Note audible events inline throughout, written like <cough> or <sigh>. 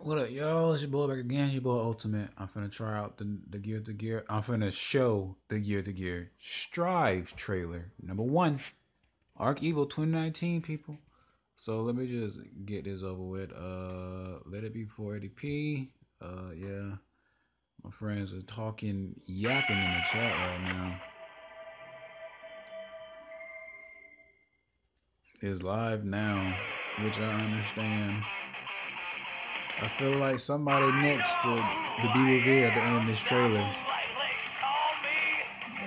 What up, y'all? It's your boy back again. Your boy Ultimate. I'm finna try out the the Guilty Gear. I'm finna show the Guilty Gear Strive trailer number one, Arc Evil 2019. People. So let me just get this over with. Uh, let it be 480p. Uh, yeah. My friends are talking, yapping in the chat right now. Is live now, which I understand. I feel like somebody next to, to be revealed at the end of this trailer.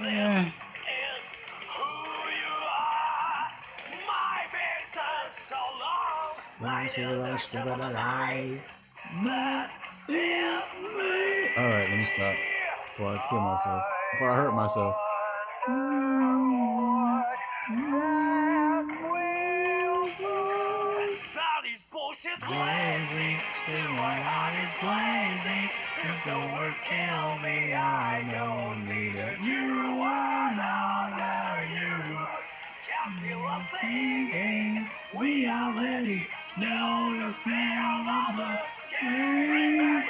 Yeah. Alright, let me stop before I kill myself. Before I hurt myself. Blazing, still my heart is blazing. If the words kill me, I don't need it. You are not a you. Champion singing, we already know the smell of the game.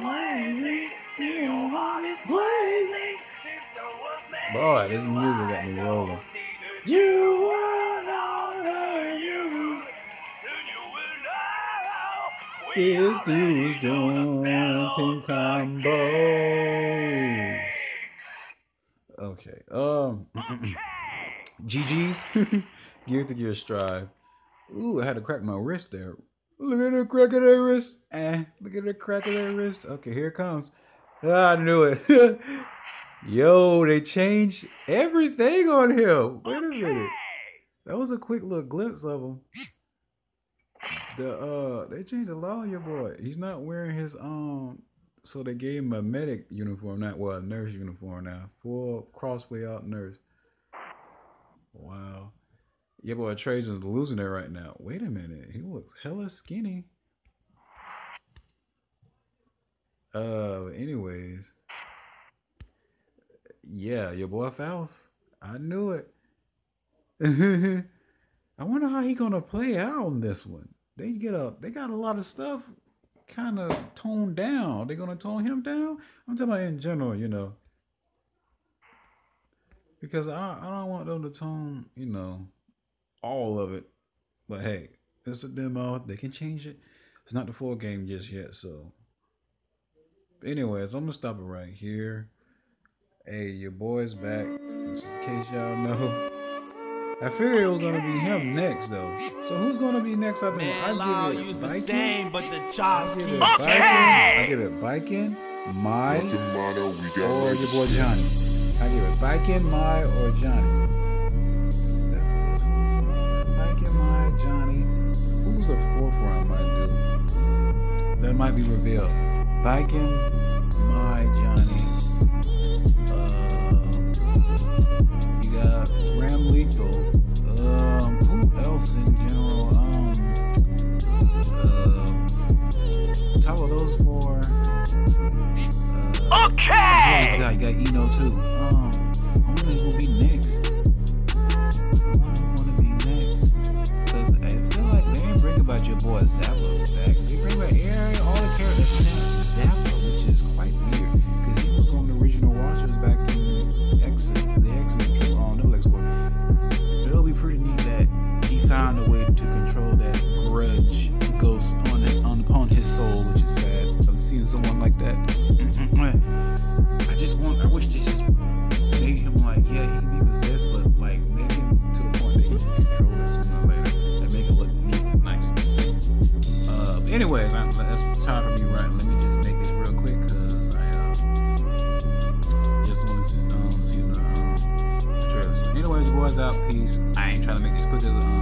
Blazing, still heart is blazing. Boy, this music got me rolling. You are This dude's doing combos. Okay. Um. <clears throat> GG's. <laughs> Guilty Gear strive. Ooh, I had to crack my wrist there. Look at the crack of that wrist. Eh, look at the crack of that wrist. Okay, here it comes. Ah, I knew it. <laughs> Yo, they changed everything on him. Wait a minute. That was a quick little glimpse of him. The uh they changed lot of your boy. He's not wearing his um so they gave him a medic uniform, not well, a nurse uniform now. Full crossway out nurse. Wow. Your boy Trajan's losing it right now. Wait a minute. He looks hella skinny. Uh anyways. Yeah, your boy Faust. I knew it. <laughs> I wonder how he gonna play out on this one. They get a they got a lot of stuff kind of toned down. They're they gonna tone him down? I'm talking about in general, you know. Because I, I don't want them to tone, you know, all of it. But hey, it's a demo. They can change it. It's not the full game just yet, so. Anyways, I'm gonna stop it right here. Hey, your boy's back. Just in case y'all know. I figured it was gonna be him next though. So who's gonna be next after him? I give it Baiken. Same, but the chops I give keep it Baiken. I give it Baiken, my, or your boy Johnny. I give it Baiken, my, or Johnny. That's Baiken, my, Johnny. Who's the fourth one might do? That might be revealed. Baiken, my, Johnny. Yeah, you got, Eno too. Um, I wonder gonna be next. I wonder who's gonna be next. Cause I feel like they ain't bring about your boy Zappa back. They bring back Aaron, all the characters Zappa, which is quite weird. Cause he was on the original rosters back in Exit, the Exit on X Corps. It'll be pretty neat that he found a way to control that grudge ghost on it, on upon his soul, which is sad. Of seeing someone like that. <clears throat> Anyways, I, that's time for me, right? Let me just make this real quick because I uh, just want to um, see the um. So anyways, boys out. Peace. I ain't trying to make this quick as um,